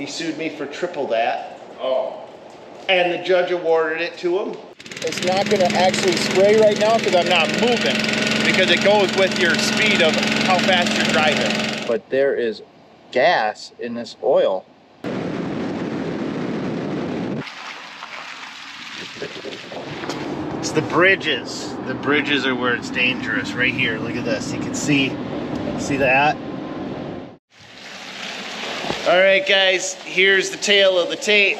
He sued me for triple that. Oh. And the judge awarded it to him. It's not gonna actually spray right now because I'm not moving because it goes with your speed of how fast you're driving. But there is gas in this oil. It's the bridges. The bridges are where it's dangerous. Right here. Look at this. You can see, see that? All right, guys. Here's the tale of the tape.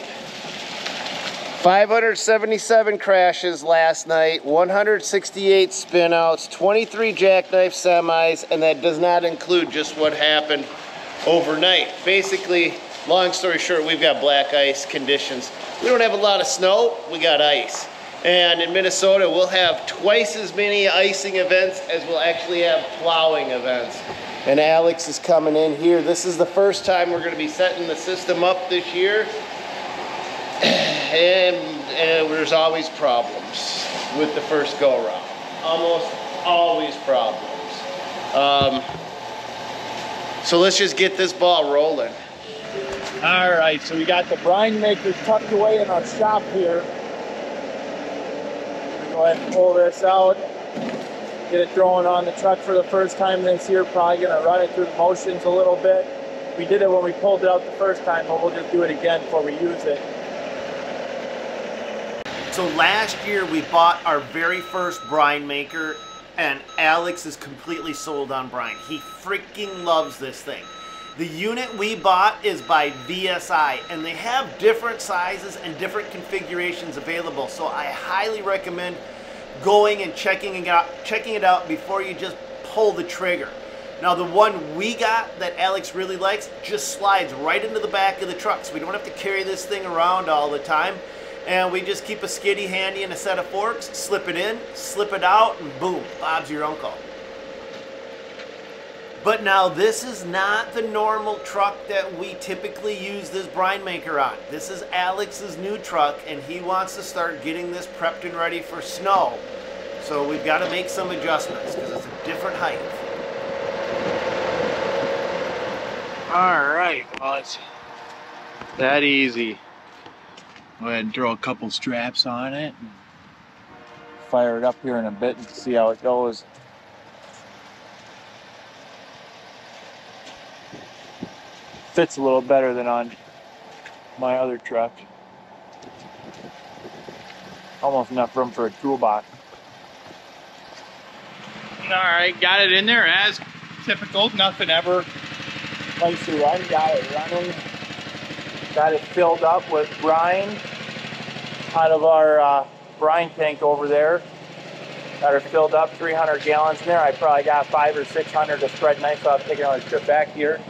577 crashes last night, 168 spinouts, 23 jackknife semis, and that does not include just what happened overnight. Basically, long story short, we've got black ice conditions. We don't have a lot of snow, we got ice. And in Minnesota, we'll have twice as many icing events as we'll actually have plowing events. And Alex is coming in here. This is the first time we're gonna be setting the system up this year. And, and there's always problems with the first go around. Almost always problems. Um, so let's just get this ball rolling. All right, so we got the brine maker tucked away in our shop here. Go ahead and pull this out. Get it thrown on the truck for the first time this year. Probably gonna run it through the motions a little bit. We did it when we pulled it out the first time, but we'll just do it again before we use it. So last year we bought our very first brine maker and Alex is completely sold on brine. He freaking loves this thing. The unit we bought is by VSI and they have different sizes and different configurations available. So I highly recommend going and checking it out, checking it out before you just pull the trigger. Now the one we got that Alex really likes just slides right into the back of the truck so we don't have to carry this thing around all the time and we just keep a skiddy handy and a set of forks, slip it in, slip it out, and boom, Bob's your uncle. But now this is not the normal truck that we typically use this brine maker on. This is Alex's new truck and he wants to start getting this prepped and ready for snow. So we've got to make some adjustments because it's a different height. All right, well it's that easy. Go ahead and throw a couple straps on it. Fire it up here in a bit and see how it goes. Fits a little better than on my other truck. Almost enough room for a toolbox. All right, got it in there as typical. Nothing ever likes to run. Got it running. Got it filled up with brine out of our uh, brine tank over there. Got her filled up, 300 gallons in there. I probably got five or 600 to spread nice. So I'll take another trip back here.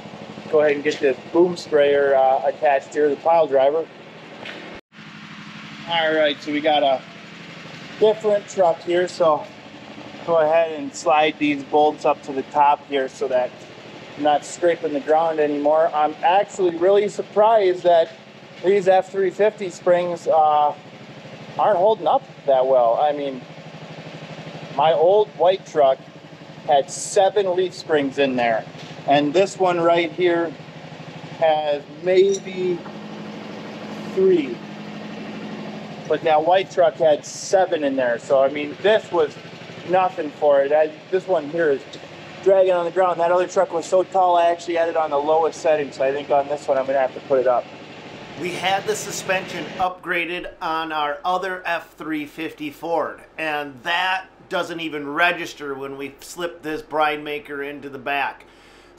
Go ahead and get this boom sprayer uh, attached here, the pile driver. All right, so we got a different truck here. So go ahead and slide these bolts up to the top here so that I'm not scraping the ground anymore. I'm actually really surprised that these F350 springs uh, aren't holding up that well. I mean, my old white truck had seven leaf springs in there. And this one right here has maybe three. But now white truck had seven in there. So, I mean, this was nothing for it. I, this one here is dragging on the ground. That other truck was so tall, I actually had it on the lowest setting. So I think on this one, I'm going to have to put it up. We had the suspension upgraded on our other F350 Ford, and that doesn't even register when we slip this brine maker into the back.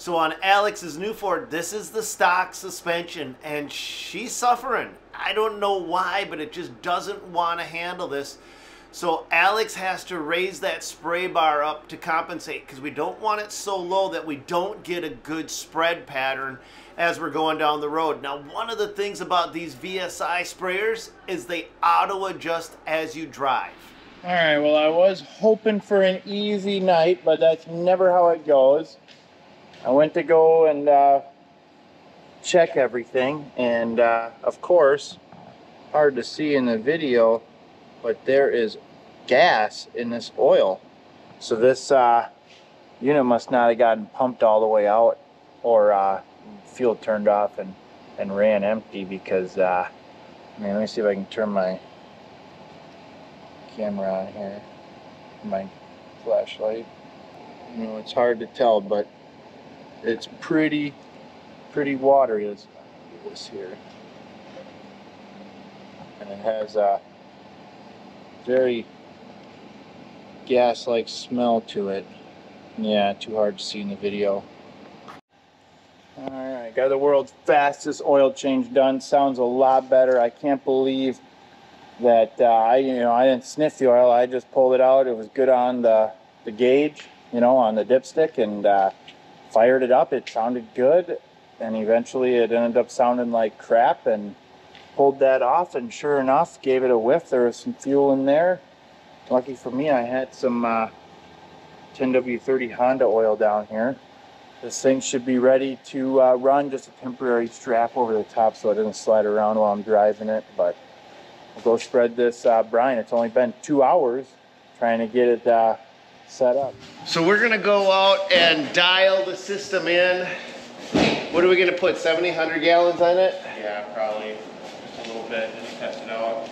So on Alex's new Ford, this is the stock suspension, and she's suffering. I don't know why, but it just doesn't want to handle this. So Alex has to raise that spray bar up to compensate because we don't want it so low that we don't get a good spread pattern as we're going down the road. Now, one of the things about these VSI sprayers is they auto adjust as you drive. All right, well, I was hoping for an easy night, but that's never how it goes. I went to go and uh, check everything, and uh, of course, hard to see in the video, but there is gas in this oil. So this uh, unit must not have gotten pumped all the way out or uh, fuel turned off and and ran empty because, uh, I mean, let me see if I can turn my camera on here, my flashlight. You know, it's hard to tell, but it's pretty, pretty watery. Let's this here. And it has a very gas-like smell to it. Yeah, too hard to see in the video. Alright, got the world's fastest oil change done. Sounds a lot better. I can't believe that uh, I, you know, I didn't sniff the oil. I just pulled it out. It was good on the, the gauge, you know, on the dipstick and uh, fired it up. It sounded good. And eventually it ended up sounding like crap and pulled that off. And sure enough, gave it a whiff. There was some fuel in there. Lucky for me, I had some uh, 10W30 Honda oil down here. This thing should be ready to uh, run, just a temporary strap over the top so it doesn't slide around while I'm driving it. But I'll go spread this uh, brine. It's only been two hours trying to get it uh, set up. So we're gonna go out and dial the system in. What are we gonna put, 70, 100 gallons on it? Yeah, probably just a little bit, just test it out.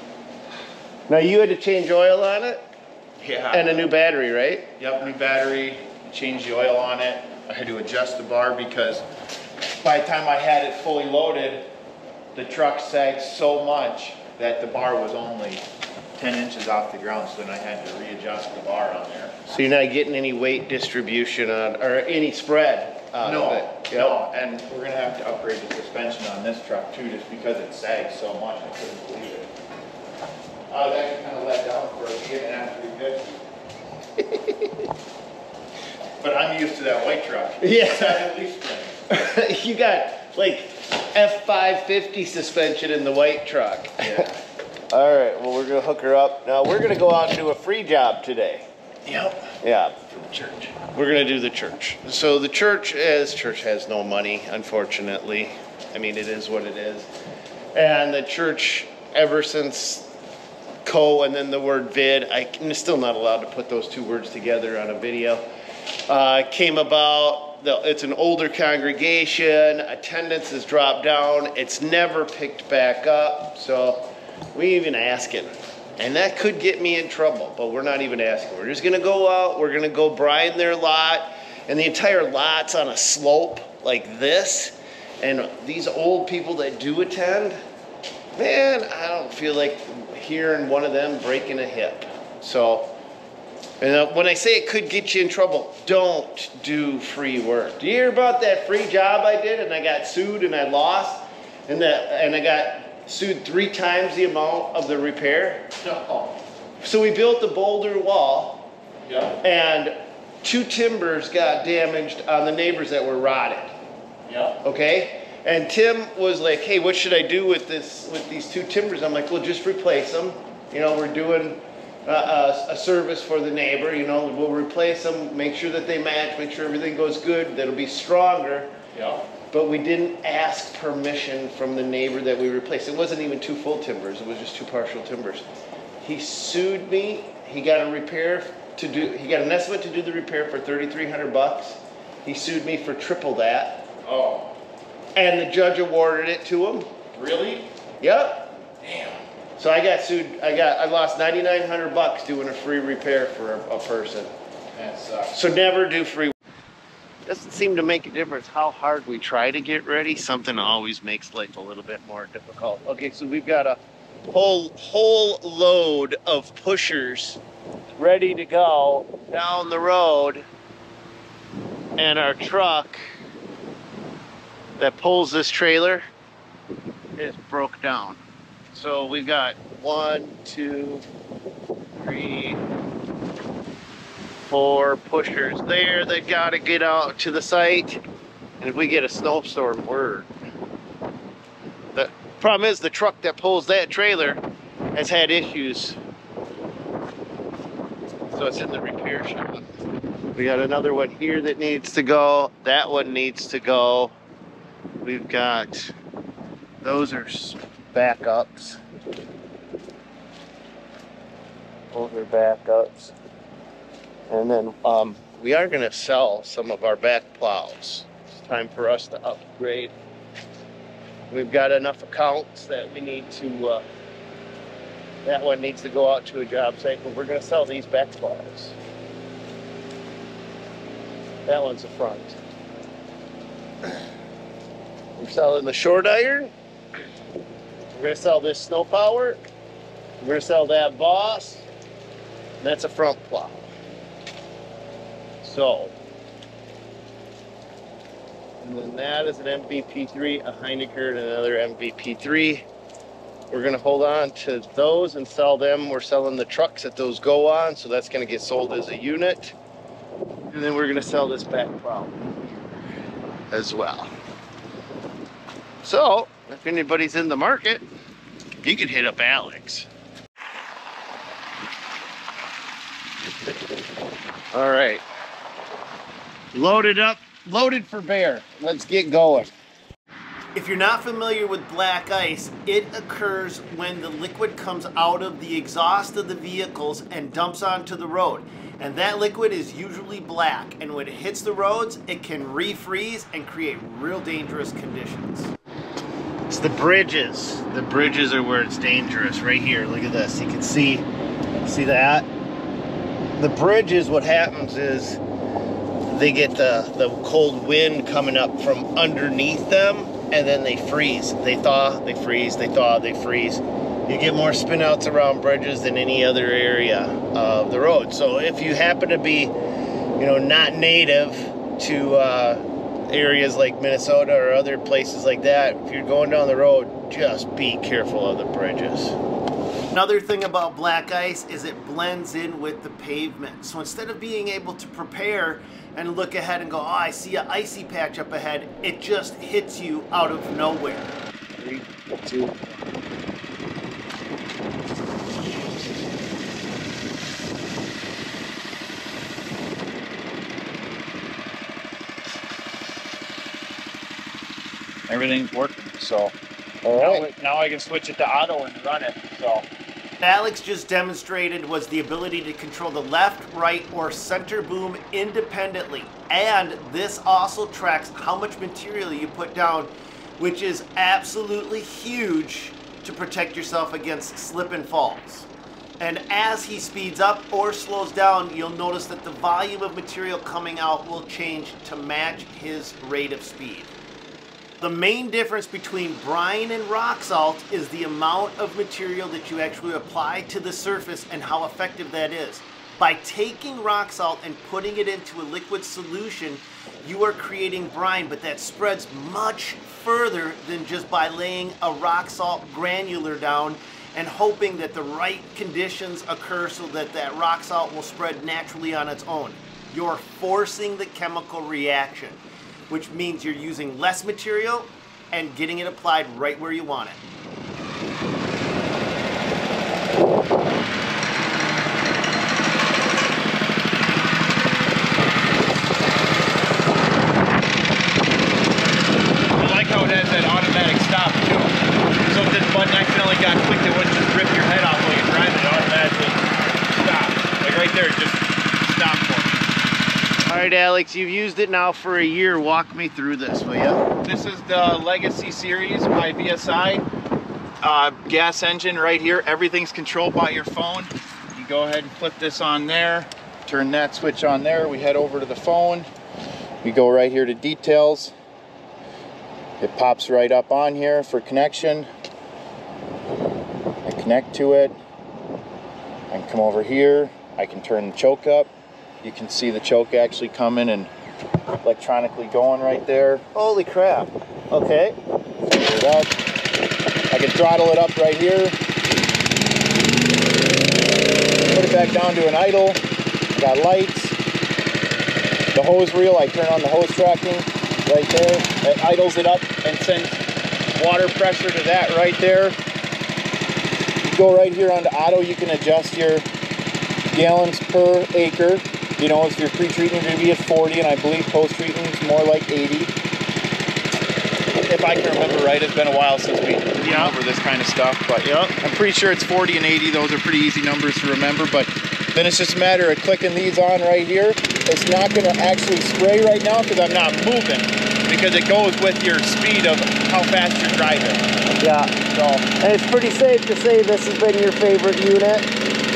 Now you had to change oil on it Yeah. and a new battery, right? Yep, new battery, changed the oil on it. I had to adjust the bar because by the time I had it fully loaded, the truck sagged so much that the bar was only 10 inches off the ground, so then I had to readjust the bar on there. So you're not getting any weight distribution on, or any spread out No, of it? Yep. no, and we're gonna have to upgrade the suspension on this truck too, just because it sags so much, I couldn't believe it. I was actually kinda let down for a year and a half, three fifty. But I'm used to that white truck. Yeah. At least springs. you got like F550 suspension in the white truck. Yeah. All right, well, we're gonna hook her up. Now, we're gonna go out and do a free job today. Yep. Yeah, For the church. we're gonna do the church. So the church is, church has no money, unfortunately. I mean, it is what it is. And the church, ever since co and then the word vid, I'm still not allowed to put those two words together on a video, uh, came about. It's an older congregation, attendance has dropped down, it's never picked back up. So we even asking. And that could get me in trouble, but we're not even asking. We're just gonna go out, we're gonna go brine their lot, and the entire lot's on a slope like this. And these old people that do attend, man, I don't feel like hearing one of them breaking a hip. So, and uh, when I say it could get you in trouble, don't do free work. Do you hear about that free job I did and I got sued and I lost? And that and I got sued three times the amount of the repair. No. So we built the boulder wall Yeah. and two timbers got damaged on the neighbors that were rotted. Yeah. Okay? And Tim was like, "Hey, what should I do with this with these two timbers?" I'm like, "Well, just replace them. You know, we're doing uh, a, a service for the neighbor. You know, we'll replace them, make sure that they match, make sure everything goes good. That'll be stronger." Yeah. But we didn't ask permission from the neighbor that we replaced. It wasn't even two full timbers; it was just two partial timbers. He sued me. He got a repair to do. He got an estimate to do the repair for 3,300 bucks. He sued me for triple that. Oh, And the judge awarded it to him. really? Yep. Damn. So I got sued. I got. I lost ninety nine hundred bucks doing a free repair for a, a person. That sucks. So never do free. Doesn't seem to make a difference how hard we try to get ready. Something always makes life a little bit more difficult. Okay, so we've got a whole whole load of pushers ready to go down the road, and our truck that pulls this trailer is broke down. So we've got one, two, three, four pushers there that got to get out to the site. And if we get a snowstorm, we're. The problem is the truck that pulls that trailer has had issues. So it's in the repair shop. We got another one here that needs to go. That one needs to go. We've got those are backups. Those are backups. And then um, we are going to sell some of our back plows. It's time for us to upgrade. we've got enough accounts that we need to, uh, that one needs to go out to a job site, but we're gonna sell these back plows. That one's the front. We're selling the short iron. We're gonna sell this snow power. We're gonna sell that boss. That's a front plow. So. And then that is an MVP3, a Hiniker, and another MVP3. We're gonna hold on to those and sell them. We're selling the trucks that those go on, so that's gonna get sold as a unit. And then we're gonna sell this back plow as well. So, if anybody's in the market, you can hit up Alex. All right. Loaded up, loaded for bear. Let's get going. If you're not familiar with black ice, it occurs when the liquid comes out of the exhaust of the vehicles and dumps onto the road. And that liquid is usually black. And when it hits the roads, it can refreeze and create real dangerous conditions. It's the bridges. The bridges are where it's dangerous. Right here, look at this. You can see, see that? The bridges, what happens is they get the, the cold wind coming up from underneath them and then they freeze. They thaw, they freeze, they thaw, they freeze. You get more spinouts around bridges than any other area of the road. So if you happen to be, you know, not native to uh, areas like Minnesota or other places like that, if you're going down the road, just be careful of the bridges. Another thing about black ice is it blends in with the pavement. So instead of being able to prepare and look ahead and go, oh, I see an icy patch up ahead, it just hits you out of nowhere. Three, two, everything's working. So All right. now, now I can switch it to auto and run it. So Alex just demonstrated was the ability to control the left, right, or center boom independently. And this also tracks how much material you put down, which is absolutely huge to protect yourself against slip and falls. And as he speeds up or slows down, you'll notice that the volume of material coming out will change to match his rate of speed. The main difference between brine and rock salt is the amount of material that you actually apply to the surface and how effective that is. By taking rock salt and putting it into a liquid solution, you are creating brine, but that spreads much further than just by laying a rock salt granular down and hoping that the right conditions occur so that that rock salt will spread naturally on its own. You're forcing the chemical reaction which means you're using less material and getting it applied right where you want it. I like how it has that automatic stop too. So if this button accidentally got clicked, it wouldn't just rip your head off while you're driving. It automatically stops. Like right there, it just stopped for me. All right, Alex, you've used it now for a year. Walk me through this, will you? This is the Legacy Series by VSI. Uh, gas engine right here. Everything's controlled by your phone. You go ahead and flip this on there. Turn that switch on there. We head over to the phone. We go right here to details. It pops right up on here for connection. I connect to it. I can come over here. I can turn the choke up. You can see the choke actually coming and electronically going right there. Holy crap. Okay. I can throttle it up right here. Put it back down to an idle. Got lights. The hose reel, I turn on the hose tracking right there. It idles it up and sends water pressure to that right there. Go right here onto auto, you can adjust your gallons per acre. You know, if your pre-treatment going to be at 40, and I believe post-treatment is more like 80. If I can remember right, it's been a while since we went Yeah. over this kind of stuff, but Yep. I'm pretty sure it's 40 and 80. Those are pretty easy numbers to remember, but then it's just a matter of clicking these on right here. It's not going to actually spray right now because I'm not moving. because it goes with your speed of how fast you're driving. Yeah. So, And it's pretty safe to say this has been your favorite unit.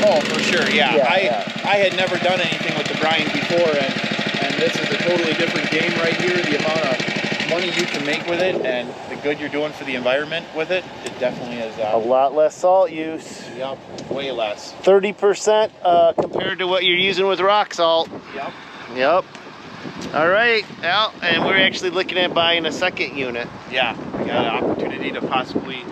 oh, for sure, yeah. Yeah, I yeah. I had never done anything before, and and this is a totally different game right here. The amount of money you can make with it, and the good you're doing for the environment with it, it definitely is. A Uh, lot less salt use. yep, way less. 30% uh, compared to what you're using with rock salt. Yep. Yep. All right. Well, and we're actually looking at buying a second unit. Yeah, we got an opportunity to possibly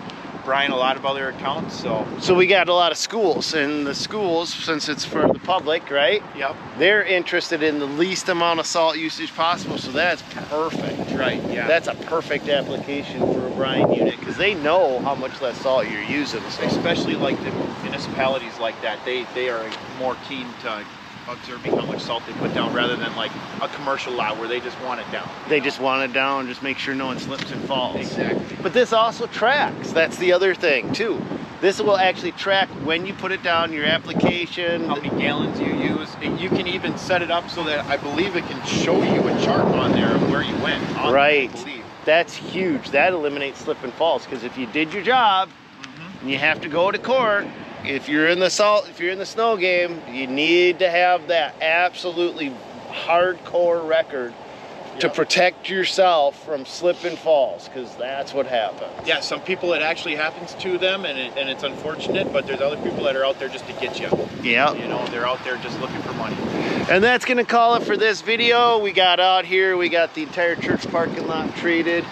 brine a lot of other accounts. So, So we got a lot of schools, and the schools, since it's for the public, right? yep, They're interested in the least amount of salt usage possible, so that's perfect. right, yeah. That's a perfect application for a brine unit because they know how much less salt you're using. So especially like the municipalities like that they they are more keen to observing how much salt they put down rather than like a commercial lot where they just want it down they just want it down, just make sure no one slips and falls. exactly But this also tracks. That's the other thing too. This will actually track when you put it down, your application. how many gallons you use and you can even set it up so that i believe it can show you a chart on there of where you went there, Right. I. That's huge. That eliminates slip and falls because if you did your job Mm-hmm. and you have to go to court, if you're in the salt, if you're in the snow game, you need to have that absolutely hardcore record to Yep. protect yourself from slip and falls because that's what happens. yeah some people it actually happens to them and, it, and it's unfortunate but there's other people that are out there just to get you Yeah. you know they're out there just looking for money And that's gonna call it for this video. We got out here, we got the entire church parking lot treated.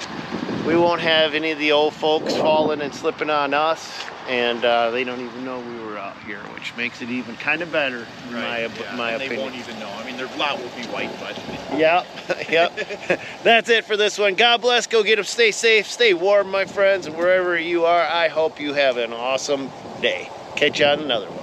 We won't have any of the old folks falling and slipping on us. And uh, they don't even know we were out here, which makes it even kind of better, in my, yeah. my and they won't even know i mean their lot will be white but Yep, yep. That's it for this one. God bless. Go get them. Stay safe. Stay warm, my friends. And wherever you are, I hope you have an awesome day. Catch you on another one.